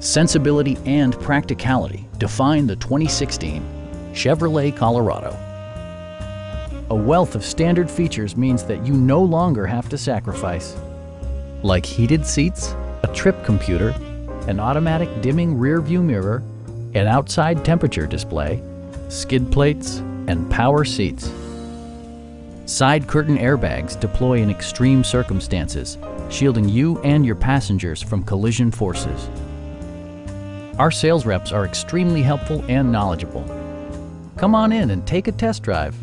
Sensibility and practicality define the 2016 Chevrolet Colorado. A wealth of standard features means that you no longer have to sacrifice. Like heated seats, a trip computer, an automatic dimming rear view mirror, an outside temperature display, skid plates, and power seats. Side curtain airbags deploy in extreme circumstances, shielding you and your passengers from collision forces. Our sales reps are extremely helpful and knowledgeable. Come on in and take a test drive.